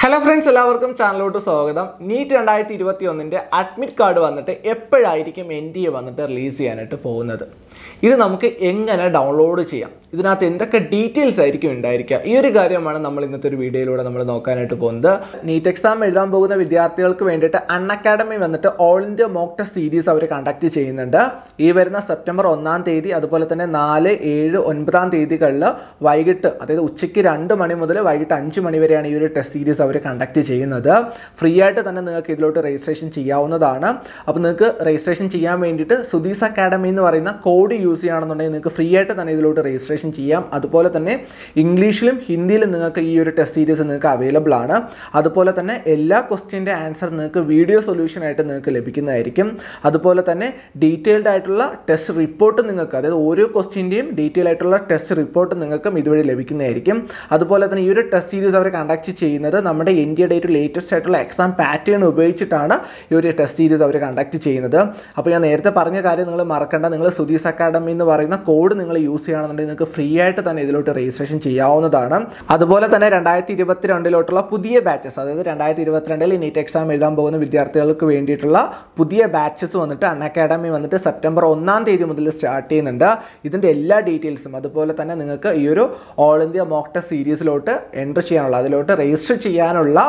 Hello friends എല്ലാവർക്കും ചാനലിലോട്ട് സ്വാഗതം. NEET രണ്ടായിരത്തി ഇരുപത്തി ഒന്നിന്റെ അഡ്മിറ്റ് കാർഡ് വന്നിട്ട് എപ്പോഴായിരിക്കും എൻ ഡി എ വന്നിട്ട് റിലീസ് ചെയ്യാനായിട്ട് പോകുന്നത്? ഇത് നമുക്ക് എങ്ങനെ ഡൗൺലോഡ് ചെയ്യാം? ഇതിനകത്ത് എന്തൊക്കെ ഡീറ്റെയിൽസ് ആയിരിക്കും ഉണ്ടായിരിക്കുക? ഈ ഒരു കാര്യമാണ് നമ്മൾ ഇന്നത്തെ ഒരു വീഡിയോയിലൂടെ നമ്മൾ നോക്കാനായിട്ട് പോകുന്നത്. നീറ്റ് എക്സാം എഴുതാൻ പോകുന്ന വിദ്യാർത്ഥികൾക്ക് വേണ്ടിയിട്ട് അൺ അക്കാഡമി വന്നിട്ട് all India mock test series അവർ കണ്ടക്ട് ചെയ്യുന്നുണ്ട്. ഈ വരുന്ന സെപ്റ്റംബർ ഒന്നാം തീയതി അതുപോലെ തന്നെ നാല് ഏഴ് ഒൻപതാം തീയതികളിൽ വൈകിട്ട് അതായത് ഉച്ചയ്ക്ക് രണ്ട് മണി മുതൽ വൈകിട്ട് അഞ്ച് മണി വരെയാണ് ഈ ഒരു ടെസ്റ്റ് സീരീസ് അവർ കണ്ടക്ട് ചെയ്യുന്നത്. ഫ്രീ ആയിട്ട് തന്നെ നിങ്ങൾക്ക് ഇതിലോട്ട് രജിസ്ട്രേഷൻ ചെയ്യാവുന്നതാണ്. അപ്പോൾ നിങ്ങൾക്ക് രജിസ്ട്രേഷൻ ചെയ്യാൻ വേണ്ടിയിട്ട് സുധീസ് അക്കാഡമി എന്ന് പറയുന്ന കോഡ് യൂസ് ചെയ്യുകയാണെന്നുണ്ടെങ്കിൽ നിങ്ങൾക്ക് ഫ്രീ ആയിട്ട് തന്നെ ഇതിലോട്ട് രജിസ്ട്രേഷൻ ചെയ്യാം. അതുപോലെ തന്നെ ഇംഗ്ലീഷിലും ഹിന്ദിയിലും നിങ്ങൾക്ക് ഈ ഒരു ടെസ്റ്റ് സീരീസ് നിങ്ങൾക്ക് അവൈലബിൾ ആണ്. അതുപോലെ തന്നെ എല്ലാ ക്വസ്റ്റ്യന്റെ ആൻസർ നിങ്ങൾക്ക് വീഡിയോ സൊല്യൂഷൻ ആയിട്ട് നിങ്ങൾക്ക് ലഭിക്കുന്നതായിരിക്കും. അതുപോലെ തന്നെ ഡീറ്റെയിൽഡ് ആയിട്ടുള്ള ടെസ്റ്റ് റിപ്പോർട്ട് നിങ്ങൾക്ക് അതായത് ഓരോ ക്വസ്റ്റ്യന്റെയും ഡീറ്റെയിൽ ആയിട്ടുള്ള ടെസ്റ്റ് റിപ്പോർട്ട് നിങ്ങൾക്കും ഇതുവഴി ലഭിക്കുന്നതായിരിക്കും. അതുപോലെ തന്നെ ഈ ഒരു ടെസ്റ്റ് സീരീസ് അവർ കണ്ടക്ട് ചെയ്യുന്നത് നമ്മുടെ ഇന്ത്യയുടെ ഒരു ലേറ്റസ്റ്റ് ആയിട്ടുള്ള എക്സാം പാറ്റേൺ ഉപയോഗിച്ചിട്ടാണ് ഈ ഒരു ടെസ്റ്റ് സീരീസ് അവർ കണ്ടക്ട് ചെയ്യുന്നത്. അപ്പോൾ ഞാൻ നേരത്തെ പറഞ്ഞ കാര്യം നിങ്ങൾ മറക്കേണ്ട. നിങ്ങൾ സുധീസ് അക്കാഡമി എന്ന് പറയുന്ന കോഡ് നിങ്ങൾ യൂസ് ചെയ്യുകയാണെന്നുണ്ടെങ്കിൽ നിങ്ങൾക്ക് ഫ്രീ ആയിട്ട് തന്നെ ഇതിലോട്ട് രജിസ്ട്രേഷൻ ചെയ്യാവുന്നതാണ്. അതുപോലെ തന്നെ രണ്ടായിരത്തി ഇരുപത്തിരണ്ടിലോട്ടുള്ള പുതിയ ബാച്ചസ് അതായത് രണ്ടായിരത്തി ഇരുപത്തിരണ്ടിൽ നീറ്റ് എക്സാം എഴുതാൻ പോകുന്ന വിദ്യാർത്ഥികൾക്ക് വേണ്ടിയിട്ടുള്ള പുതിയ ബാച്ചസ് വന്നിട്ട് അൺ അക്കാഡമി വന്നിട്ട് സെപ്റ്റംബർ ഒന്നാം തീയതി മുതൽ സ്റ്റാർട്ട് ചെയ്യുന്നുണ്ട്. ഇതിന്റെ എല്ലാ ഡീറ്റെയിൽസും അതുപോലെ തന്നെ നിങ്ങൾക്ക് ഈ ഒരു ഓൾ ഇന്ത്യ മോക്ക് ടെസ്റ്റ് സീരീസിലോട്ട് എൻട്രി ചെയ്യാനുള്ള അതിലോട്ട് രജിസ്റ്റർ ചെയ്യാനുള്ള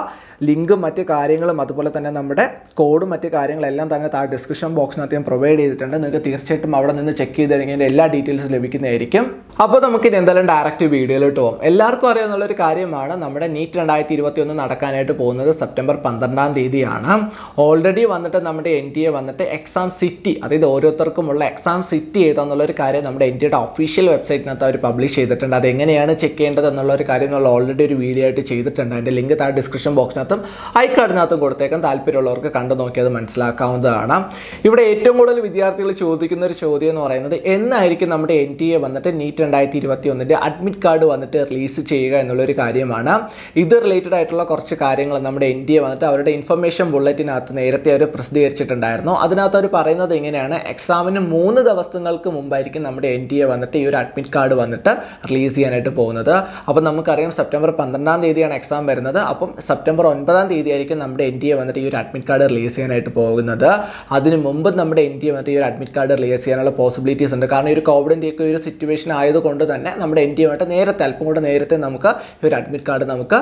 ലിങ്കും മറ്റ് കാര്യങ്ങളും അതുപോലെ തന്നെ നമ്മുടെ കോഡും മറ്റ് കാര്യങ്ങളെല്ലാം തന്നെ താഴെ ഡിസ്ക്രിപ്ഷൻ ബോക്സിനകത്ത് ഞാൻ പ്രൊവൈഡ് ചെയ്തിട്ടുണ്ട്. നിങ്ങൾക്ക് തീർച്ചയായിട്ടും അവിടെ നിന്ന് ചെക്ക് ചെയ്ത് കഴിഞ്ഞാൽ എല്ലാ ഡീറ്റെയിൽസും ലഭിക്കുന്നതായിരിക്കും. അപ്പോൾ നമുക്ക് ഇനി എന്തായാലും ഡയറക്റ്റ് വീഡിയോയിലോട്ട് പോകും എല്ലാവർക്കും അറിയാവുന്ന ഒരു കാര്യമാണ്. നമ്മുടെ നീറ്റ് രണ്ടായിരത്തി ഇരുപത്തി ഒന്ന് നടക്കാനായിട്ട് പോകുന്നത് സെപ്റ്റംബർ പന്ത്രണ്ടാം തീയതിയാണ്. ഓൾറെഡി വന്നിട്ട് നമ്മുടെ എൻ ടി എ വന്നിട്ട് എക്സാം സിറ്റി അതായത് ഓരോരുത്തർക്കുമുള്ള എക്സാം സിറ്റി ഏതാന്നുള്ളൊരു കാര്യം നമ്മുടെ എൻ ടി എയുടെ ഒഫീഷ്യൽ വെബ്സൈറ്റിനകത്ത് അവർ പബ്ലിഷ് ചെയ്തിട്ടുണ്ട്. അത് എങ്ങനെയാണ് ചെക്ക് ചെയ്യേണ്ടത് എന്നുള്ള ഒരു കാര്യം നമ്മൾ ഓൾറെഡി ഒരു വീഡിയോ ആയിട്ട് ചെയ്തിട്ടുണ്ട്. അതിന്റെ ലിങ്ക് താഴെ ഡിസ്ക്രിപ്ഷൻ ബോക്സിനകത്തും ഐക്കാർഡിനകത്തും കൊടുത്തേക്കാൻ താല്പര്യമുള്ളവർക്ക് കണ്ടു നോക്കിയത് മനസ്സിലാക്കാവുന്നതാണ്. ഇവിടെ ഏറ്റവും കൂടുതൽ വിദ്യാർത്ഥികൾ ചോദിക്കുന്ന ഒരു ചോദ്യം എന്ന് പറയുന്നത് എന്നായിരിക്കും നമ്മുടെ എൻ ടി എ വന്നിട്ട് നീറ്റ് രണ്ടായിരത്തി ഇരുപത്തി ഒന്നിന്റെ അഡ്മിറ്റ് കാർഡ് വന്നിട്ട് റിലീസ് ചെയ്യുക എന്നുള്ളൊരു കാര്യമാണ്. ഇത് റിലേറ്റഡ് ആയിട്ടുള്ള കുറച്ച് കാര്യങ്ങൾ നമ്മുടെ എ വന്നിട്ട് അവരുടെ ഇൻഫർമേഷൻ ബുള്ളറ്റിനകത്ത് നേരത്തെ അവർ പ്രസിദ്ധീകരിച്ചിട്ടുണ്ടായിരുന്നു. അതിനകത്ത് അവർ പറയുന്നത് ഇങ്ങനെയാണ്. എക്സാമിന് മൂന്ന് ദിവസങ്ങൾക്ക് മുമ്പായിരിക്കും നമ്മുടെ എൻ വന്നിട്ട് ഈ ഒരു അഡ്മിറ്റ് കാർഡ് വന്നിട്ട് റിലീസ് ചെയ്യാനായിട്ട് പോകുന്നത്. അപ്പം നമുക്കറിയാം സെപ്റ്റംബർ പന്ത്രണ്ടാം തീയതിയാണ് എക്സാം വരുന്നത്. അപ്പം സെപ്റ്റംബർ ഒൻപതാം തീയതി ആയിരിക്കും നമ്മുടെ എൻ ഡി വന്നിട്ട് ഈ ഒരു അഡ്മിറ്റ് കാർഡ് റിലീസ് ചെയ്യാനായിട്ട് പോകുന്നത്. അതിന് മുമ്പ് നമ്മുടെ എൻ ഡി വന്നിട്ട് ഈ ഒരു അഡ്മിറ്റ് കാർഡ് റിലീസ് ചെയ്യാനുള്ള പോസിബിലിറ്റീസ് ഉണ്ട്. കാരണം ഈ ഒരു കോവിഡിന്റെയൊക്കെ ഒരു സിറ്റുവേഷൻ ആയതുകൊണ്ട് തന്നെ നമ്മുടെ എൻ ടി എമായിട്ട് നേരത്തെ അല്പം കൂടെ നേരത്തെ നമുക്ക് ഈ ഒരു അഡ്മിറ്റ് കാർഡ് നമുക്ക്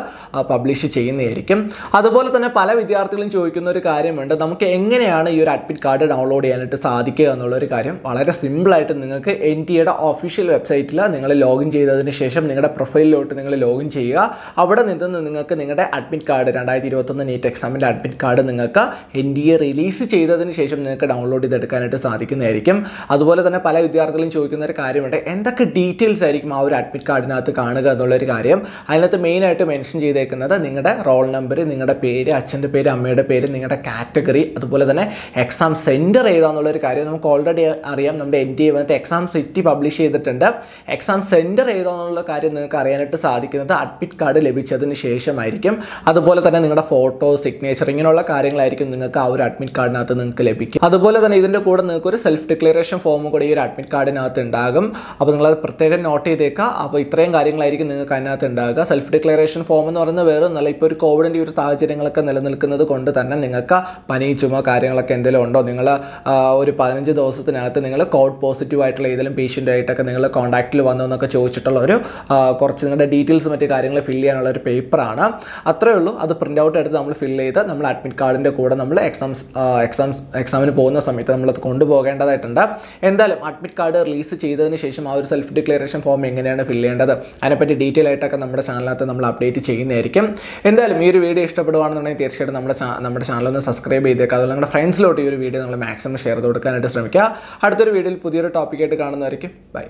പബ്ലിഷ് ചെയ്യുന്നതായിരിക്കും. അതുപോലെ തന്നെ പല വിദ്യാർത്ഥികളും ചോദിക്കുന്ന ഒരു കാര്യമുണ്ട്. നമുക്ക് എങ്ങനെയാണ് ഈ ഒരു അഡ്മിറ്റ് കാർഡ് ഡൗൺലോഡ് ചെയ്യാനായിട്ട് സാധിക്കുക എന്നുള്ളൊരു കാര്യം വളരെ സിമ്പിളായിട്ട് നിങ്ങൾക്ക് എൻ ടി എയുടെ ഒഫീഷ്യൽ വെബ്സൈറ്റിൽ നിങ്ങൾ ലോഗിൻ ചെയ്തതിന് ശേഷം നിങ്ങളുടെ പ്രൊഫൈലിലോട്ട് നിങ്ങൾ ലോഗിൻ ചെയ്യുക. അവിടെ നിന്ന് നിങ്ങൾക്ക് നിങ്ങളുടെ അഡ്മിറ്റ് കാർഡ് രണ്ടായിരത്തി ഇരുപത്തൊന്ന് നീറ്റ് എക്സാമിന്റെ അഡ്മിറ്റ് കാർഡ് നിങ്ങൾക്ക് എൻ ഡി എ റിലീസ് ചെയ്തതിന് ശേഷം നിങ്ങൾക്ക് ഡൗൺലോഡ് ചെയ്തെടുക്കാനായിട്ട് സാധിക്കുന്നതായിരിക്കും. അതുപോലെ തന്നെ പല വിദ്യാർത്ഥികളും ചോദിക്കുന്ന ഒരു കാര്യമുണ്ട്. എന്തൊക്കെ ഡീറ്റെയിൽസ് ആയിരിക്കും ആ ഒരു അഡ്മിറ്റ് കാർഡിനകത്ത് കാണുക എന്നുള്ളൊരു കാര്യം. അതിനകത്ത് മെയിനായിട്ട് മെൻഷൻ ചെയ്തേക്കുന്നത് നിങ്ങളുടെ റോൾ നമ്പർ നിങ്ങളുടെ പേര് അച്ഛന്റെ പേര് അമ്മയുടെ പേര് നിങ്ങളുടെ കാറ്റഗറി അതുപോലെ തന്നെ എക്സാം സെന്റർ ഏതാന്നുള്ളൊരു കാര്യം നമുക്ക് ഓൾറെഡി അറിയാം. നമ്മുടെ എൻ ഡി എ വന്നിട്ട് എക്സാം സിറ്റി പബ്ലിഷ് ചെയ്തിട്ടുണ്ട്. എക്സാം സെന്റർ ഏതാണെന്നുള്ള കാര്യം നിങ്ങൾക്ക് അറിയാനായിട്ട് സാധിക്കുന്നത് അഡ്മിറ്റ് കാർഡ് ലഭിച്ചതിന് ശേഷമായിരിക്കും. അതുപോലെ തന്നെ നിങ്ങളുടെ ഫോട്ടോ സിഗ്നേച്ചർ ഇങ്ങനെയുള്ള കാര്യങ്ങളായിരിക്കും നിങ്ങൾക്ക് ആ ഒരു അഡ്മിറ്റ് കാർഡിനകത്ത് നിങ്ങൾക്ക് ലഭിക്കും. അതുപോലെ തന്നെ ഇതിന്റെ കൂടെ നിങ്ങൾക്ക് ഒരു സെൽഫ് ഡിക്ലറേഷൻ ഫോമും കൂടി ഈ ഒരു അഡ്മിറ്റ് കാർഡിനകത്ത് ഉണ്ടാകും. അപ്പോൾ നിങ്ങളത് പ്രത്യേകം നോട്ട് ചെയ്തേക്കുക. അപ്പോൾ ഇത്രയും കാര്യങ്ങളായിരിക്കും നിങ്ങൾക്ക് അതിനകത്ത് ഉണ്ടാകുക. സെൽഫ് ഡിക്ലറേഷൻ ഫോം എന്ന് പറയുന്നത് വേറെ ഒന്നല്ല ഇപ്പോൾ ഒരു കോവിഡിന്റെ ഒരു സാഹചര്യങ്ങളൊക്കെ നിലനിൽക്കുന്നത് കൊണ്ട് തന്നെ നിങ്ങൾക്ക് പനി ചുമ കാര്യങ്ങളൊക്കെ എന്തെങ്കിലും ഉണ്ടോ? നിങ്ങൾ ഒരു പതിനഞ്ച് ദിവസത്തിനകത്ത് നിങ്ങൾ കോവിഡ് പോസിറ്റീവ് ആയിട്ടുള്ള ഏതെങ്കിലും പേഷ്യന്റ് ആയിട്ടൊക്കെ നിങ്ങൾ കോൺടാക്റ്റിൽ വന്നു എന്നൊക്കെ ചോദിച്ചിട്ടുള്ള ഒരു കുറച്ച് നിങ്ങളുടെ ഡീറ്റെയിൽസ് മറ്റു കാര്യങ്ങൾ ഫില്ല് ചെയ്യാനുള്ള ഒരു പേപ്പറാണ് അത്രേ ഉള്ളൂ. അത് പ്രിന്റ് ഔട്ട് എടുത്ത് നമ്മൾ ഫില്ല് ചെയ്ത് നമ്മൾ അഡ്മിറ്റ് കാർഡിന്റെ കൂടെ നമ്മൾ എക്സാംസ് എക്സാംസ് എക്സാമിന് പോകുന്ന സമയത്ത് നമ്മളത് കൊണ്ടുപോകേണ്ടതായിട്ടുണ്ട്. എന്തായാലും അഡ്മിറ്റ് കാർഡ് റിലീസ് ചെയ്തതിന് ശേഷം ആ ഒരു സെൽഫ് ഡിക്ലറേഷൻ ഫോം എങ്ങനെയാണ് ഫില്ല് ചെയ്യേണ്ടത്? അതിനെപ്പറ്റി ഡീറ്റെയിൽ ആയിട്ടൊക്കെ നമ്മുടെ ചാനലിനകത്ത് നമ്മൾ അപ്ഡേറ്റ് ചെയ്യുന്നതായിരിക്കും. എന്തായാലും ഈ ഒരു വീഡിയോ ഇഷ്ടപ്പെടുവാണെന്നുണ്ടെങ്കിൽ തീർച്ചയായിട്ടും നമ്മുടെ നമ്മുടെ ചാനൽ ഒന്ന് സബ്സ്ക്രൈബ് ചെയ്തേക്കുക അതുപോലെ നമ്മുടെ ഫ്രണ്ട്സിലോട്ട് ഈ ഒരു വീഡിയോ നമ്മൾ മാക്സിമം ഷെയർ കൊടുക്കാനായിട്ട് ശ്രമിക്കുക. അടുത്തൊരു വീഡിയോയിൽ പുതിയൊരു ടോപ്പിക്കായിട്ട് കാണുന്നതായിരിക്കും. ബൈ